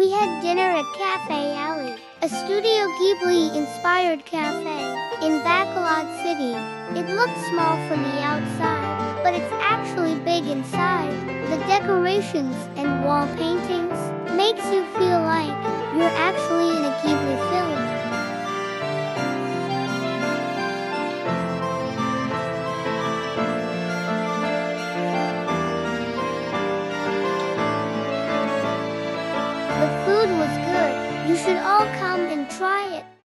We had dinner at Cafe Alley, a Studio Ghibli inspired cafe in Bacolod City. It looks small from the outside, but it's actually big inside. The decorations and wall paintings You should all come and try